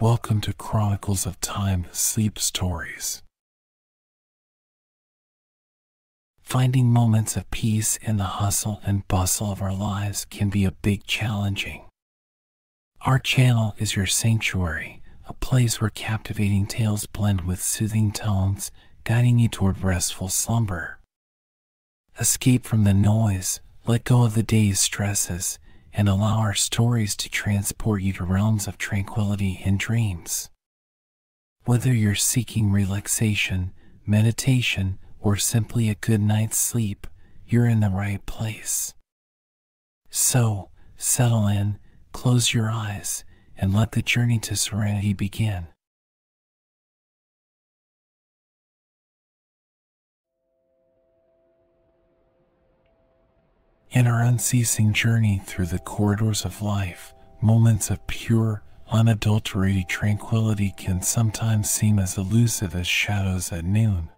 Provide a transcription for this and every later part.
Welcome to Chronicles of Time Sleep Stories. Finding moments of peace in the hustle and bustle of our lives can be a big challenging. Our channel is your sanctuary, a place where captivating tales blend with soothing tones, guiding you toward restful slumber. Escape from the noise, let go of the day's stresses, and allow our stories to transport you to realms of tranquility and dreams. Whether you're seeking relaxation, meditation, or simply a good night's sleep, you're in the right place. So, settle in, close your eyes, and let the journey to serenity begin. In our unceasing journey through the corridors of life, moments of pure, unadulterated tranquility can sometimes seem as elusive as shadows at noon.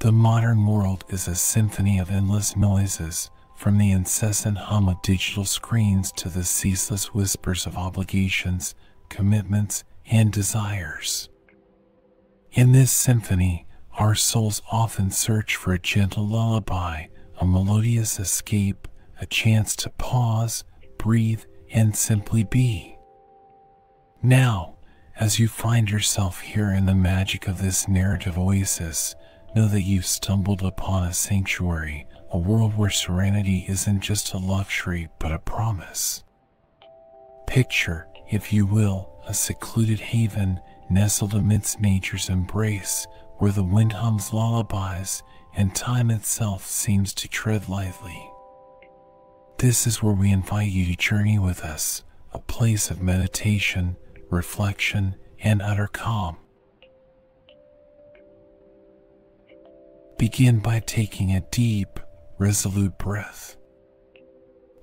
The modern world is a symphony of endless noises, from the incessant hum of digital screens to the ceaseless whispers of obligations, commitments, and desires. In this symphony, our souls often search for a gentle lullaby, a melodious escape, a chance to pause, breathe, and simply be. Now, as you find yourself here in the magic of this narrative oasis, know that you've stumbled upon a sanctuary, a world where serenity isn't just a luxury but a promise. Picture, if you will, a secluded haven nestled amidst nature's embrace, where the wind hums lullabies and time itself seems to tread lightly. This is where we invite you to journey with us, a place of meditation, reflection, and utter calm. Begin by taking a deep, resolute breath.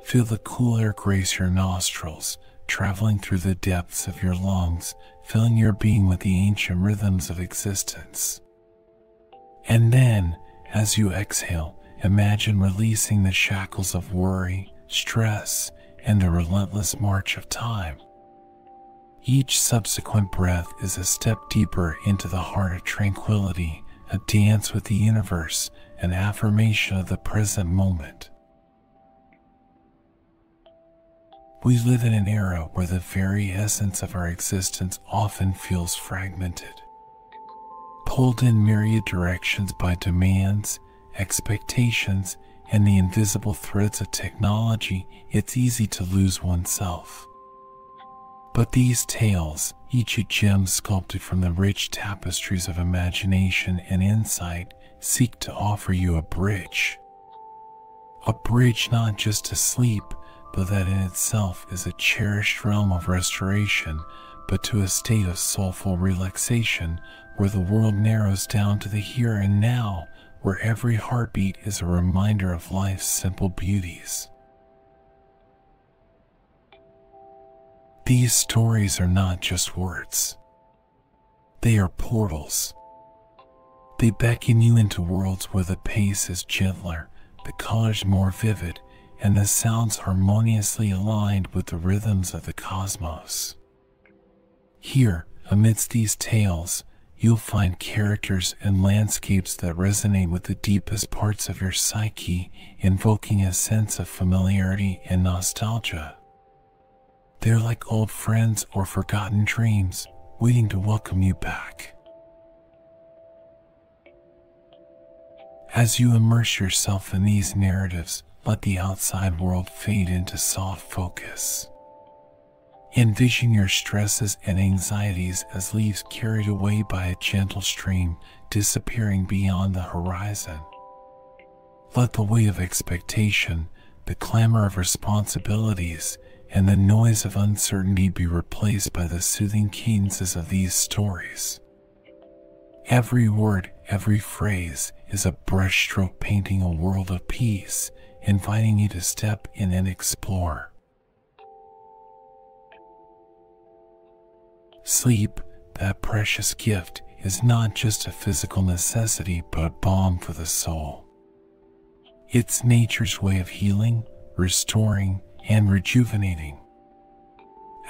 Feel the cool air grace your nostrils, traveling through the depths of your lungs, filling your being with the ancient rhythms of existence. And then, as you exhale, imagine releasing the shackles of worry, stress, and the relentless march of time. Each subsequent breath is a step deeper into the heart of tranquility, a dance with the universe, an affirmation of the present moment. We live in an era where the very essence of our existence often feels fragmented. Pulled in myriad directions by demands, expectations, and the invisible threads of technology, it's easy to lose oneself. But these tales, each a gem sculpted from the rich tapestries of imagination and insight, seek to offer you a bridge. A bridge not just to sleep, but that in itself is a cherished realm of restoration, but to a state of soulful relaxation where the world narrows down to the here and now, where every heartbeat is a reminder of life's simple beauties. These stories are not just words. They are portals. They beckon you into worlds where the pace is gentler, the colors more vivid, and the sounds harmoniously aligned with the rhythms of the cosmos. Here, amidst these tales, you'll find characters and landscapes that resonate with the deepest parts of your psyche, invoking a sense of familiarity and nostalgia. They're like old friends or forgotten dreams, waiting to welcome you back. As you immerse yourself in these narratives, let the outside world fade into soft focus. Envision your stresses and anxieties as leaves carried away by a gentle stream, disappearing beyond the horizon. Let the weight of expectation, the clamor of responsibilities, and the noise of uncertainty be replaced by the soothing cadences of these stories. Every word, every phrase is a brushstroke painting a world of peace, inviting you to step in and explore. Sleep, that precious gift, is not just a physical necessity but balm for the soul. It's nature's way of healing, restoring, and rejuvenating.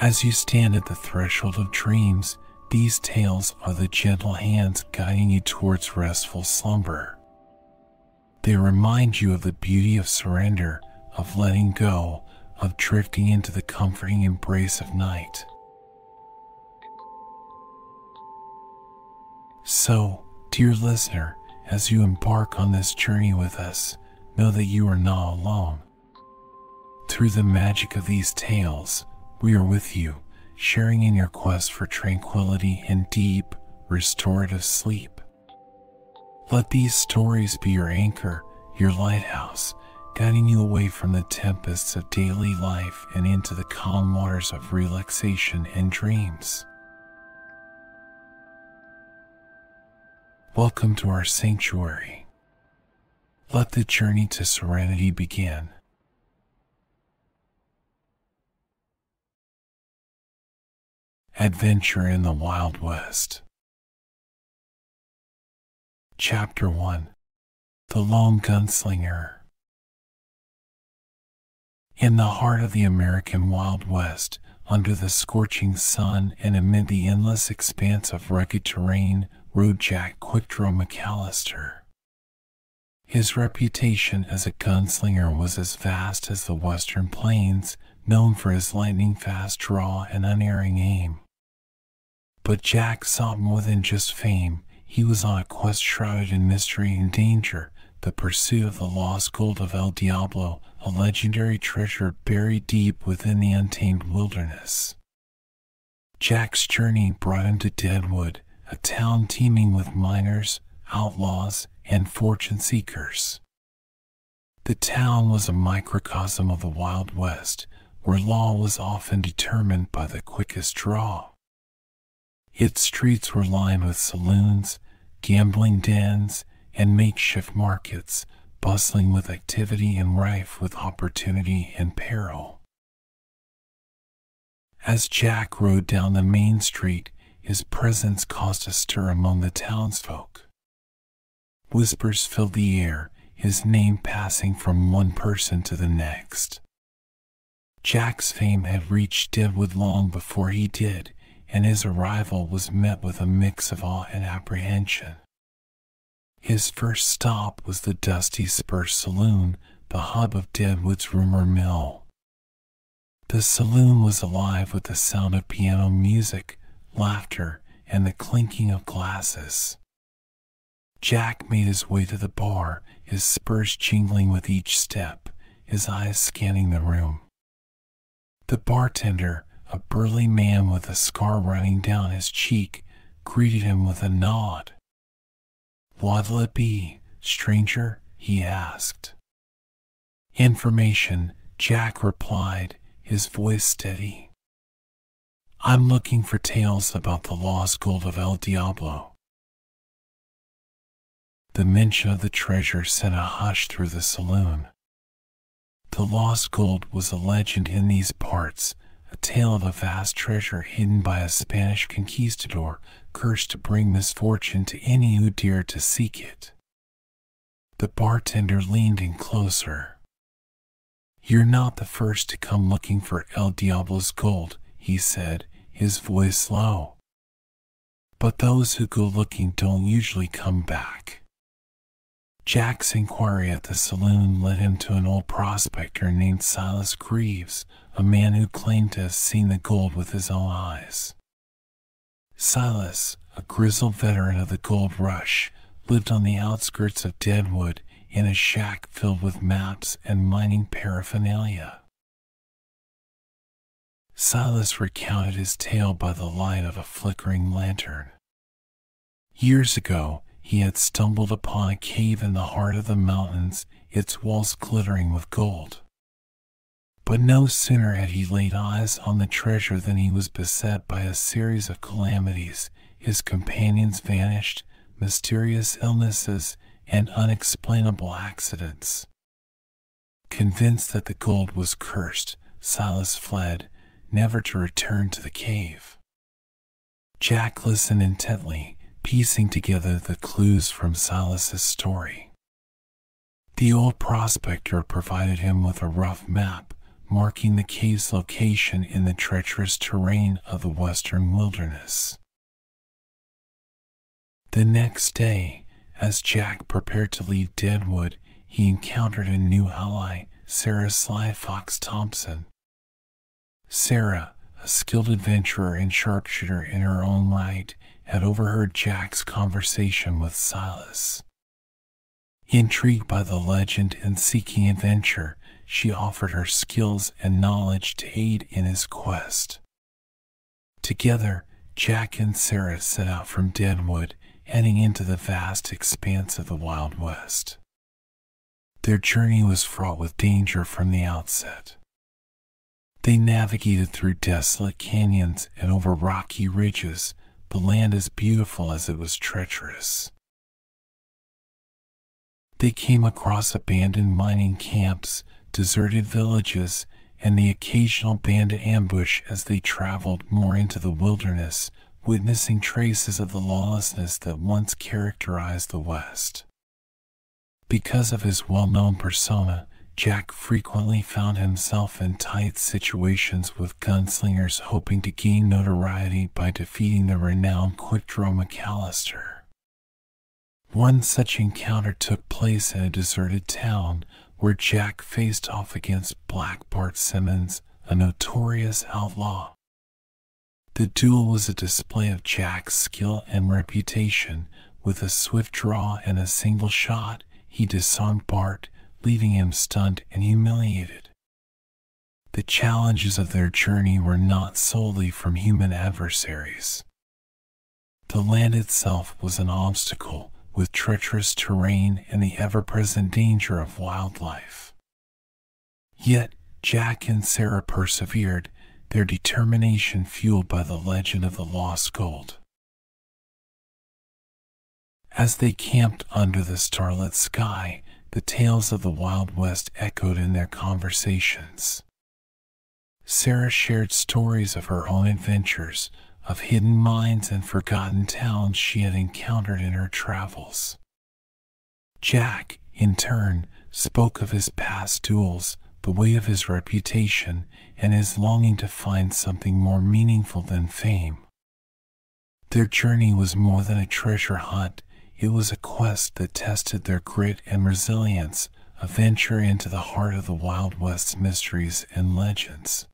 As you stand at the threshold of dreams, these tales are the gentle hands guiding you towards restful slumber. They remind you of the beauty of surrender, of letting go, of drifting into the comforting embrace of night. So, dear listener, as you embark on this journey with us, know that you are not alone. Through the magic of these tales, we are with you, sharing in your quest for tranquility and deep, restorative sleep. Let these stories be your anchor, your lighthouse, guiding you away from the tempests of daily life and into the calm waters of relaxation and dreams. Welcome to our sanctuary. Let the journey to serenity begin. Adventure in the Wild West. Chapter 1 The Lone Gunslinger. In the heart of the American Wild West, under the scorching sun and amid the endless expanse of rugged terrain, rode Jack Quickdraw McCallister. His reputation as a gunslinger was as vast as the western plains, known for his lightning fast draw and unerring aim. But Jack sought more than just fame. He was on a quest shrouded in mystery and danger, the pursuit of the lost gold of El Diablo, a legendary treasure buried deep within the untamed wilderness. Jack's journey brought him to Deadwood, a town teeming with miners, outlaws, and fortune seekers. The town was a microcosm of the Wild West, where law was often determined by the quickest draw. Its streets were lined with saloons, gambling dens, and makeshift markets, bustling with activity and rife with opportunity and peril. As Jack rode down the main street, his presence caused a stir among the townsfolk. Whispers filled the air, his name passing from one person to the next. Jack's fame had reached Deadwood long before he did, and his arrival was met with a mix of awe and apprehension. His first stop was the dusty Spur Saloon, the hub of Deadwood's rumor mill. The saloon was alive with the sound of piano music, laughter, and the clinking of glasses. Jack made his way to the bar, his spurs jingling with each step, his eyes scanning the room. The bartender, a burly man with a scar running down his cheek, greeted him with a nod. What'll it be, stranger? he asked. Information, Jack replied, his voice steady. I'm looking for tales about the lost gold of El Diablo. The mention of the treasure sent a hush through the saloon. The lost gold was a legend in these parts, a tale of a vast treasure hidden by a Spanish conquistador cursed to bring misfortune to any who dared to seek it. The bartender leaned in closer. You're not the first to come looking for El Diablo's gold, he said, his voice low. But those who go looking don't usually come back. Jack's inquiry at the saloon led him to an old prospector named Silas Greaves, a man who claimed to have seen the gold with his own eyes. Silas, a grizzled veteran of the gold rush, lived on the outskirts of Deadwood in a shack filled with maps and mining paraphernalia. Silas recounted his tale by the light of a flickering lantern. Years ago, he had stumbled upon a cave in the heart of the mountains, its walls glittering with gold. But no sooner had he laid eyes on the treasure than he was beset by a series of calamities. His companions vanished, mysterious illnesses, and unexplainable accidents. Convinced that the gold was cursed, Silas fled, never to return to the cave. Jack listened intently, piecing together the clues from Silas's story. The old prospector provided him with a rough map, marking the cave's location in the treacherous terrain of the western wilderness. The next day, as Jack prepared to leave Deadwood, he encountered a new ally, Sarah Sly Fox Thompson. Sarah, a skilled adventurer and sharpshooter in her own right, had overheard Jack's conversation with Silas. Intrigued by the legend and seeking adventure, she offered her skills and knowledge to aid in his quest. Together, Jack and Sarah set out from Deadwood, heading into the vast expanse of the Wild West. Their journey was fraught with danger from the outset. They navigated through desolate canyons and over rocky ridges, the land as beautiful as it was treacherous. They came across abandoned mining camps, deserted villages, and the occasional bandit ambush as they traveled more into the wilderness, witnessing traces of the lawlessness that once characterized the West. Because of his well known persona, Jack frequently found himself in tight situations with gunslingers hoping to gain notoriety by defeating the renowned Quick Draw McCallister. One such encounter took place in a deserted town where Jack faced off against Black Bart Simmons, a notorious outlaw. The duel was a display of Jack's skill and reputation. With a swift draw and a single shot, he disarmed Bart, leaving him stunned and humiliated. The challenges of their journey were not solely from human adversaries. The land itself was an obstacle, with treacherous terrain and the ever present danger of wildlife. Yet, Jack and Sarah persevered, their determination fueled by the legend of the lost gold. As they camped under the starlit sky, the tales of the Wild West echoed in their conversations. Sarah shared stories of her own adventures, of hidden mines and forgotten towns she had encountered in her travels. Jack, in turn, spoke of his past duels, the weight of his reputation, and his longing to find something more meaningful than fame. Their journey was more than a treasure hunt, it was a quest that tested their grit and resilience, a venture into the heart of the Wild West's mysteries and legends.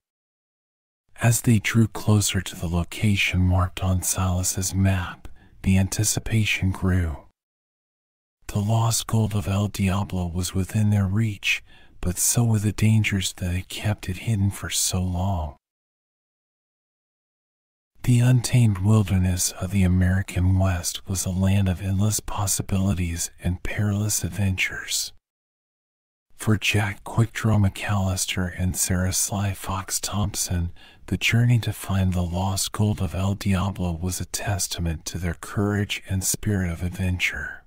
As they drew closer to the location marked on Silas's map, the anticipation grew. The lost gold of El Diablo was within their reach, but so were the dangers that had kept it hidden for so long. The untamed wilderness of the American West was a land of endless possibilities and perilous adventures. For Jack Quickdraw McCallister and Sarah Sly Fox Thompson, the journey to find the lost gold of El Diablo was a testament to their courage and spirit of adventure.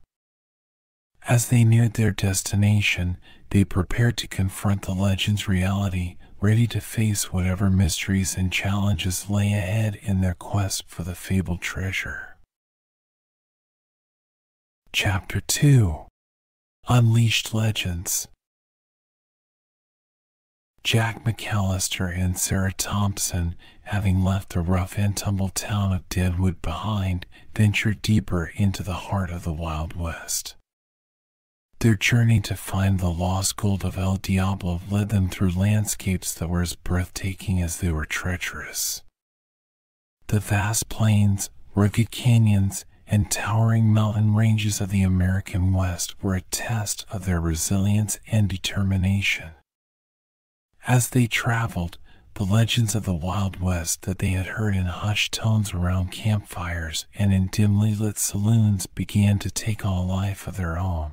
As they neared their destination, they prepared to confront the legend's reality, ready to face whatever mysteries and challenges lay ahead in their quest for the fabled treasure. Chapter 2 Unleashed Legends Jack McCallister and Sarah Thompson, having left the rough and tumble town of Deadwood behind, ventured deeper into the heart of the Wild West. Their journey to find the lost gold of El Diablo led them through landscapes that were as breathtaking as they were treacherous. The vast plains, rugged canyons, and towering mountain ranges of the American West were a test of their resilience and determination. As they traveled, the legends of the Wild West that they had heard in hushed tones around campfires and in dimly lit saloons began to take on a life of their own.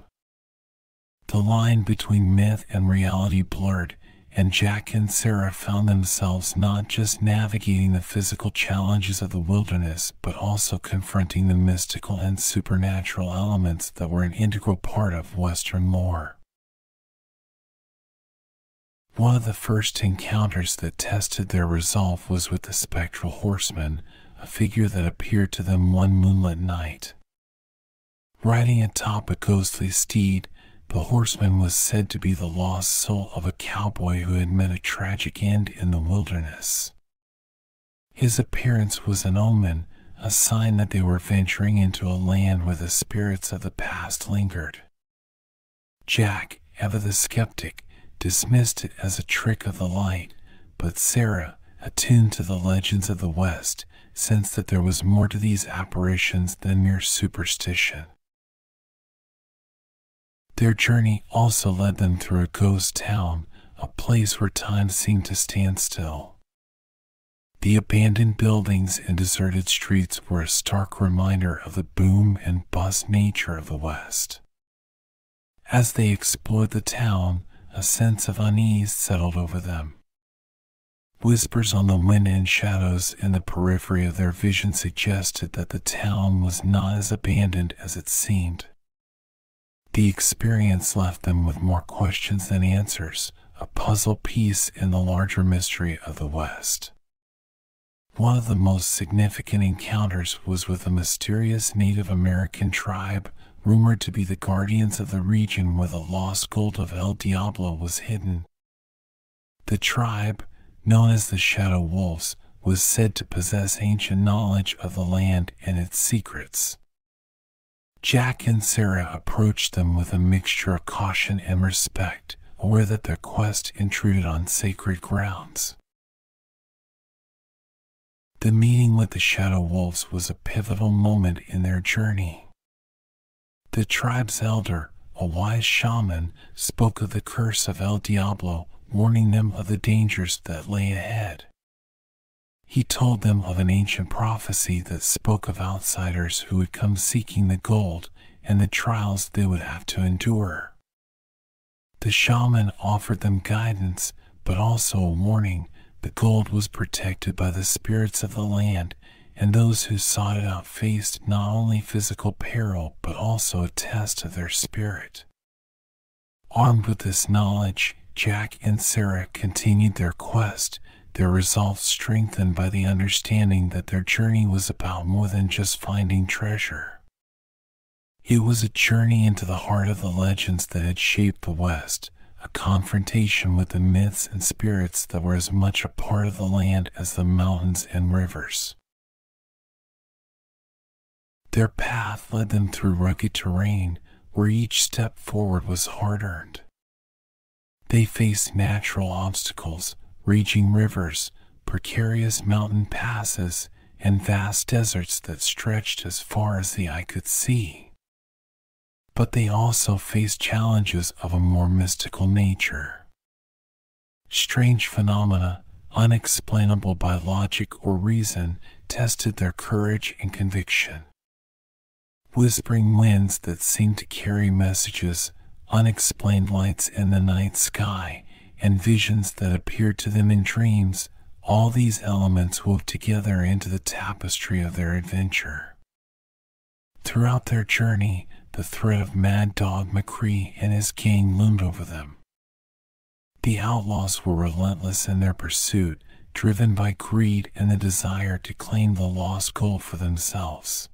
The line between myth and reality blurred, and Jack and Sarah found themselves not just navigating the physical challenges of the wilderness, but also confronting the mystical and supernatural elements that were an integral part of Western lore. One of the first encounters that tested their resolve was with the spectral horseman, a figure that appeared to them one moonlit night. Riding atop a ghostly steed, the horseman was said to be the lost soul of a cowboy who had met a tragic end in the wilderness. His appearance was an omen, a sign that they were venturing into a land where the spirits of the past lingered. Jack, ever the skeptic, dismissed it as a trick of the light, but Sarah, attuned to the legends of the West, sensed that there was more to these apparitions than mere superstition. Their journey also led them through a ghost town, a place where time seemed to stand still. The abandoned buildings and deserted streets were a stark reminder of the boom and bust nature of the West. As they explored the town, a sense of unease settled over them. Whispers on the wind and shadows in the periphery of their vision suggested that the town was not as abandoned as it seemed. The experience left them with more questions than answers, a puzzle piece in the larger mystery of the West. One of the most significant encounters was with a mysterious Native American tribe, rumored to be the guardians of the region where the lost gold of El Diablo was hidden. The tribe, known as the Shadow Wolves, was said to possess ancient knowledge of the land and its secrets. Jack and Sarah approached them with a mixture of caution and respect, aware that their quest intruded on sacred grounds. The meeting with the Shadow Wolves was a pivotal moment in their journey. The tribe's elder, a wise shaman, spoke of the curse of El Diablo, warning them of the dangers that lay ahead. He told them of an ancient prophecy that spoke of outsiders who would come seeking the gold and the trials they would have to endure. The shaman offered them guidance, but also a warning the gold was protected by the spirits of the land, and those who sought it out faced not only physical peril but also a test of their spirit. Armed with this knowledge, Jack and Sarah continued their quest, their resolve strengthened by the understanding that their journey was about more than just finding treasure. It was a journey into the heart of the legends that had shaped the West, a confrontation with the myths and spirits that were as much a part of the land as the mountains and rivers. Their path led them through rugged terrain where each step forward was hard earned. They faced natural obstacles, raging rivers, precarious mountain passes, and vast deserts that stretched as far as the eye could see. But they also faced challenges of a more mystical nature. Strange phenomena, unexplainable by logic or reason, tested their courage and conviction. Whispering winds that seemed to carry messages, unexplained lights in the night sky, and visions that appeared to them in dreams, all these elements wove together into the tapestry of their adventure. Throughout their journey, the threat of Mad Dog McCree and his gang loomed over them. The outlaws were relentless in their pursuit, driven by greed and the desire to claim the lost gold for themselves.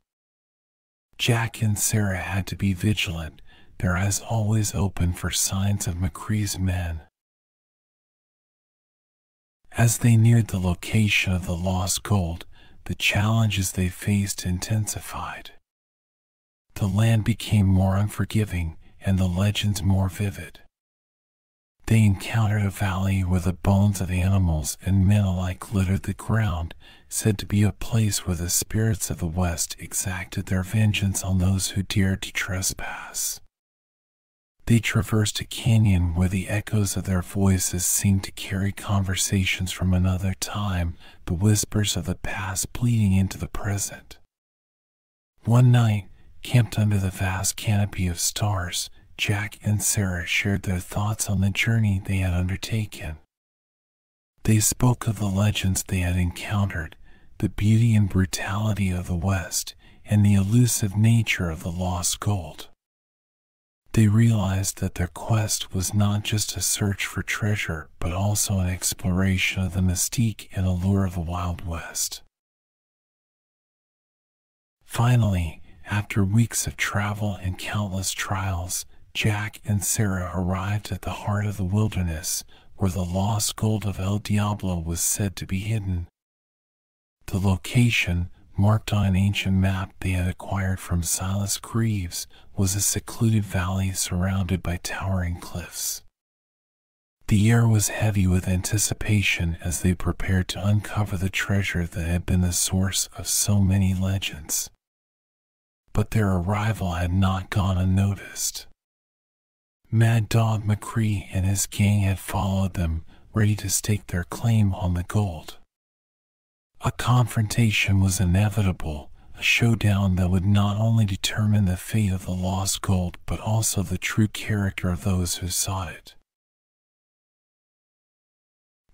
Jack and Sarah had to be vigilant, their eyes always open for signs of McCree's men. As they neared the location of the lost gold, the challenges they faced intensified. The land became more unforgiving and the legends more vivid. They encountered a valley where the bones of animals and men alike littered the ground, said to be a place where the spirits of the West exacted their vengeance on those who dared to trespass. They traversed a canyon where the echoes of their voices seemed to carry conversations from another time, the whispers of the past bleeding into the present. One night, camped under the vast canopy of stars, Jack and Sarah shared their thoughts on the journey they had undertaken. They spoke of the legends they had encountered, the beauty and brutality of the West, and the elusive nature of the lost gold. They realized that their quest was not just a search for treasure, but also an exploration of the mystique and allure of the Wild West. Finally, after weeks of travel and countless trials, Jack and Sarah arrived at the heart of the wilderness where the lost gold of El Diablo was said to be hidden. The location, marked on an ancient map they had acquired from Silas Greaves, was a secluded valley surrounded by towering cliffs. The air was heavy with anticipation as they prepared to uncover the treasure that had been the source of so many legends. But their arrival had not gone unnoticed. Mad Dog McCree and his gang had followed them, ready to stake their claim on the gold. A confrontation was inevitable, a showdown that would not only determine the fate of the lost gold but also the true character of those who sought it.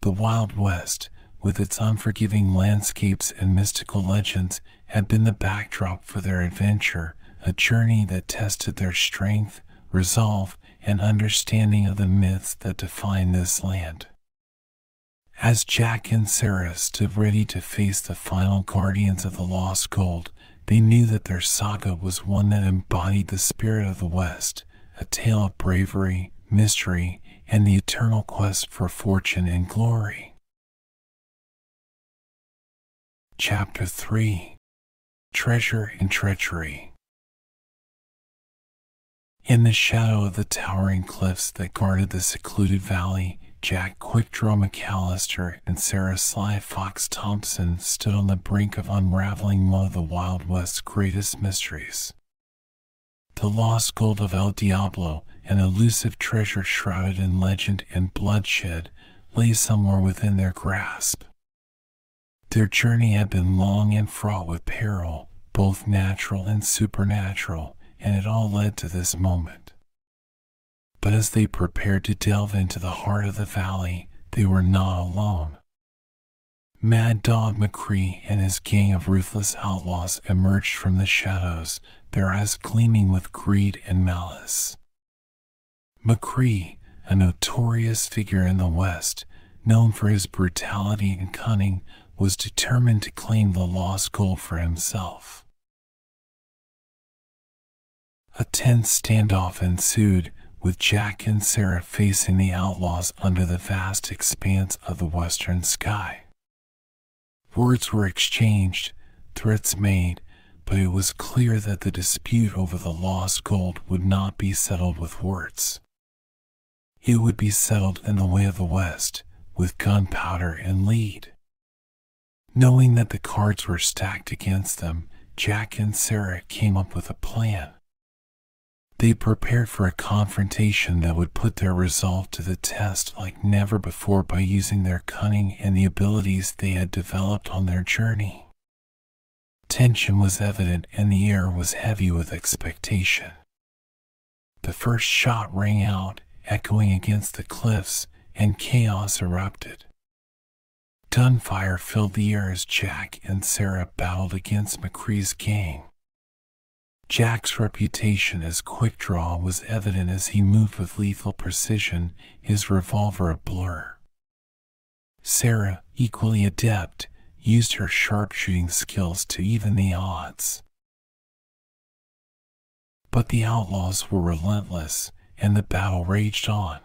The Wild West, with its unforgiving landscapes and mystical legends, had been the backdrop for their adventure, a journey that tested their strength, resolve, and understanding of the myths that define this land. As Jack and Sarah stood ready to face the final guardians of the lost gold, they knew that their saga was one that embodied the spirit of the West, a tale of bravery, mystery, and the eternal quest for fortune and glory. Chapter 3 Treasure and Treachery In the shadow of the towering cliffs that guarded the secluded valley, Jack Quickdraw McCallister and Sarah Sly Fox Thompson stood on the brink of unraveling one of the Wild West's greatest mysteries. The lost gold of El Diablo, an elusive treasure shrouded in legend and bloodshed, lay somewhere within their grasp. Their journey had been long and fraught with peril, both natural and supernatural, and it all led to this moment. But as they prepared to delve into the heart of the valley, they were not alone. Mad Dog McCree and his gang of ruthless outlaws emerged from the shadows, their eyes gleaming with greed and malice. McCree, a notorious figure in the West, known for his brutality and cunning, was determined to claim the lost gold for himself. A tense standoff ensued, with Jack and Sarah facing the outlaws under the vast expanse of the western sky. Words were exchanged, threats made, but it was clear that the dispute over the lost gold would not be settled with words. It would be settled in the way of the West, with gunpowder and lead. Knowing that the cards were stacked against them, Jack and Sarah came up with a plan. They prepared for a confrontation that would put their resolve to the test like never before by using their cunning and the abilities they had developed on their journey. Tension was evident and the air was heavy with expectation. The first shot rang out, echoing against the cliffs, and chaos erupted. Gunfire filled the air as Jack and Sarah battled against McCree's gang. Jack's reputation as quick draw was evident as he moved with lethal precision, his revolver a blur. Sarah, equally adept, used her sharpshooting skills to even the odds. But the outlaws were relentless, and the battle raged on.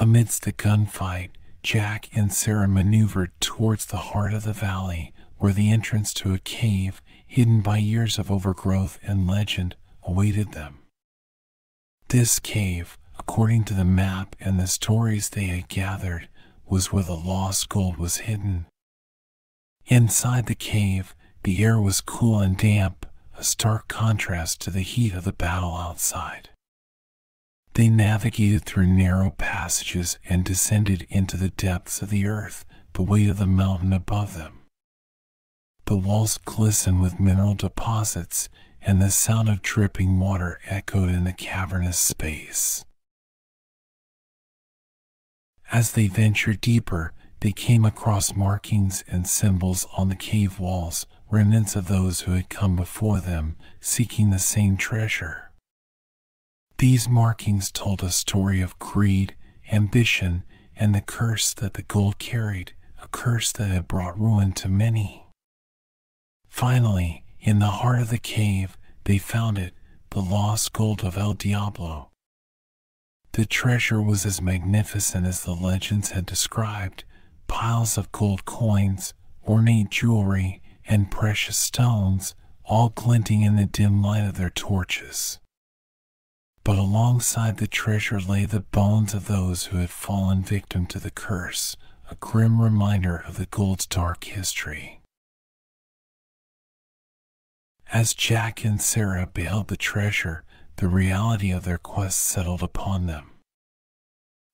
Amidst the gunfight, Jack and Sarah maneuvered towards the heart of the valley, where the entrance to a cave, hidden by years of overgrowth and legend, awaited them. This cave, according to the map and the stories they had gathered, was where the lost gold was hidden. Inside the cave, the air was cool and damp, a stark contrast to the heat of the battle outside. They navigated through narrow passages and descended into the depths of the earth, the weight of the mountain above them. The walls glistened with mineral deposits, and the sound of dripping water echoed in the cavernous space. As they ventured deeper, they came across markings and symbols on the cave walls, remnants of those who had come before them, seeking the same treasure. These markings told a story of greed, ambition, and the curse that the gold carried, a curse that had brought ruin to many. Finally, in the heart of the cave, they found it, the lost gold of El Diablo. The treasure was as magnificent as the legends had described piles of gold coins, ornate jewelry, and precious stones, all glinting in the dim light of their torches. But alongside the treasure lay the bones of those who had fallen victim to the curse, a grim reminder of the gold's dark history. As Jack and Sarah beheld the treasure, the reality of their quest settled upon them.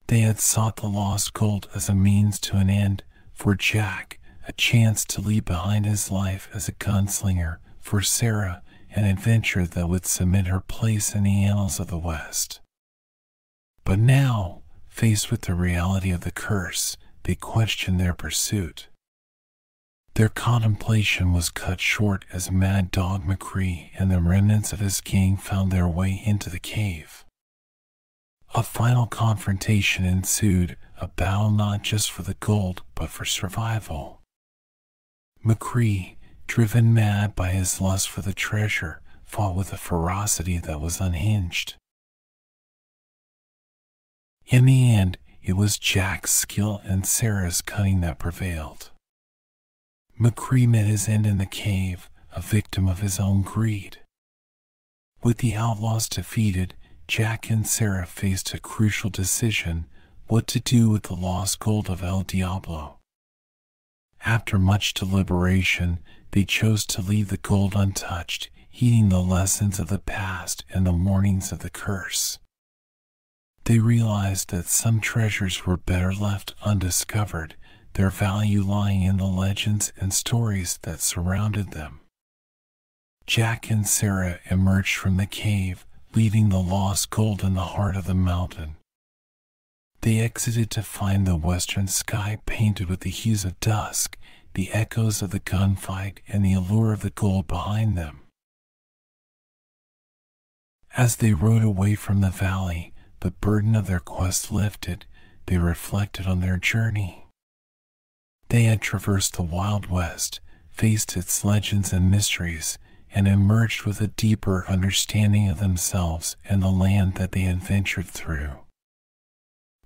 They had sought the lost gold as a means to an end, for Jack, a chance to leave behind his life as a gunslinger, for Sarah, an adventure that would cement her place in the annals of the West. But now, faced with the reality of the curse, they questioned their pursuit. Their contemplation was cut short as Mad Dog McCree and the remnants of his gang found their way into the cave. A final confrontation ensued, a battle not just for the gold, but for survival. McCree, driven mad by his lust for the treasure, fought with a ferocity that was unhinged. In the end, it was Jack's skill and Sarah's cunning that prevailed. McCree met his end in the cave, a victim of his own greed. With the outlaws defeated, Jack and Sarah faced a crucial decision what to do with the lost gold of El Diablo. After much deliberation, they chose to leave the gold untouched, heeding the lessons of the past and the warnings of the curse. They realized that some treasures were better left undiscovered their value lying in the legends and stories that surrounded them. Jack and Sarah emerged from the cave, leaving the lost gold in the heart of the mountain. They exited to find the western sky painted with the hues of dusk, the echoes of the gunfight, and the allure of the gold behind them. As they rode away from the valley, the burden of their quest lifted, they reflected on their journey. They had traversed the Wild West, faced its legends and mysteries, and emerged with a deeper understanding of themselves and the land that they had ventured through.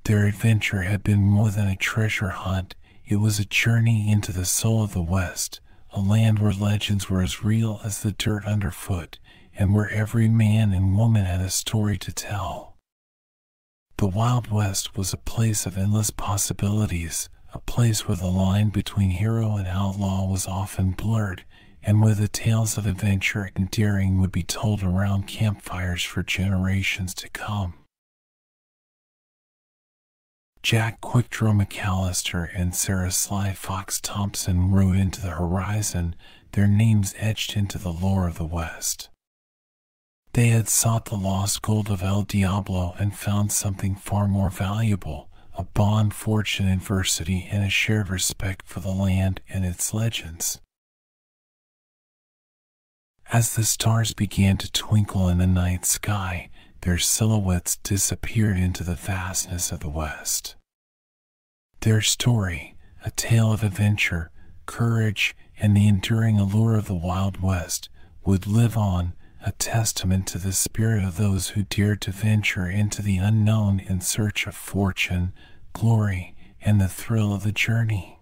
Their adventure had been more than a treasure hunt, it was a journey into the soul of the West, a land where legends were as real as the dirt underfoot, and where every man and woman had a story to tell. The Wild West was a place of endless possibilities, a place where the line between hero and outlaw was often blurred, and where the tales of adventure and daring would be told around campfires for generations to come. Jack Quickdraw McCallister and Sarah Sly Fox Thompson rode into the horizon, their names etched into the lore of the West. They had sought the lost gold of El Diablo and found something far more valuable a bond forged in adversity, and a shared respect for the land and its legends. As the stars began to twinkle in the night sky, their silhouettes disappeared into the vastness of the west. Their story, a tale of adventure, courage, and the enduring allure of the Wild West, would live on a testament to the spirit of those who dared to venture into the unknown in search of fortune, glory, and the thrill of the journey.